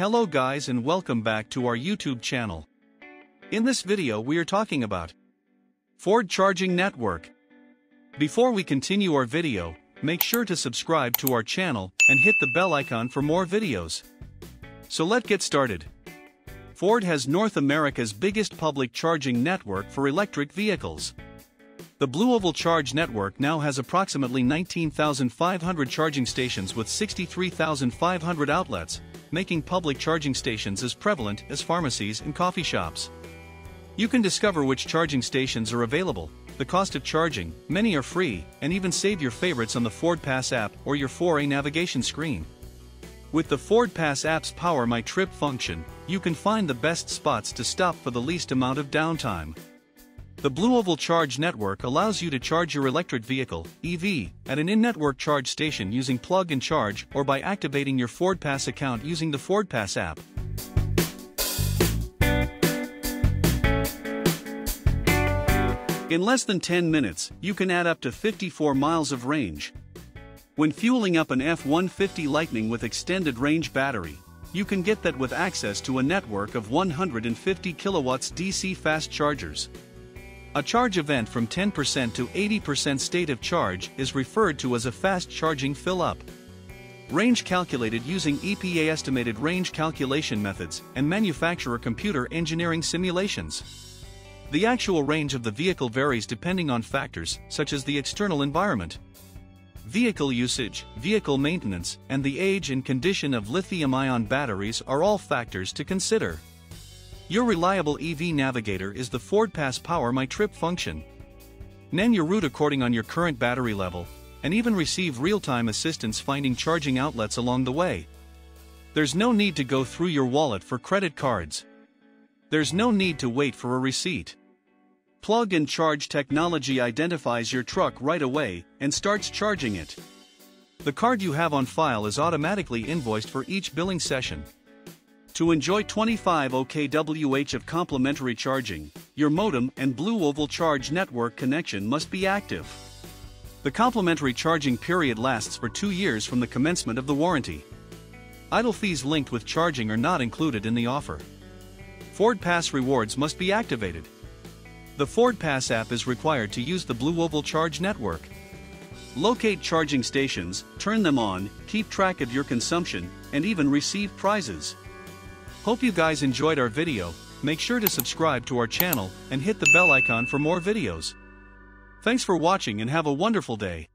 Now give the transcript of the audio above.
Hello guys and welcome back to our YouTube channel. In this video we are talking about Ford Charging Network. Before we continue our video, make sure to subscribe to our channel and hit the bell icon for more videos. So let's get started. Ford has North America's biggest public charging network for electric vehicles. The Blue Oval Charge network now has approximately 19,500 charging stations with 63,500 outlets, making public charging stations as prevalent as pharmacies and coffee shops. You can discover which charging stations are available, the cost of charging, many are free, and even save your favorites on the Ford Pass app or your 4A navigation screen. With the Ford Pass app's Power My Trip function, you can find the best spots to stop for the least amount of downtime. The Blue Oval Charge network allows you to charge your electric vehicle, EV, at an in-network charge station using plug and charge or by activating your Ford Pass account using the Ford Pass app. In less than 10 minutes, you can add up to 54 miles of range. When fueling up an F-150 Lightning with extended range battery, you can get that with access to a network of 150 kilowatts DC fast chargers. A charge event from 10% to 80% state of charge is referred to as a fast charging fill-up. Range calculated using EPA estimated range calculation methods and manufacturer computer engineering simulations. The actual range of the vehicle varies depending on factors such as the external environment, vehicle usage, vehicle maintenance, and the age and condition of lithium-ion batteries are all factors to consider. Your reliable EV navigator is the Ford Pass Power My Trip function. Name your route according on your current battery level, and even receive real-time assistance finding charging outlets along the way. There's no need to go through your wallet for credit cards. There's no need to wait for a receipt. Plug and charge technology identifies your truck right away and starts charging it. The card you have on file is automatically invoiced for each billing session. To enjoy 250 kWh of complimentary charging, your modem and Blue Oval Charge network connection must be active. The complimentary charging period lasts for two years from the commencement of the warranty. Idle fees linked with charging are not included in the offer. Ford Pass rewards must be activated. The Ford Pass app is required to use the Blue Oval Charge network. Locate charging stations, turn them on, keep track of your consumption, and even receive prizes. Hope you guys enjoyed our video, make sure to subscribe to our channel and hit the bell icon for more videos. Thanks for watching and have a wonderful day.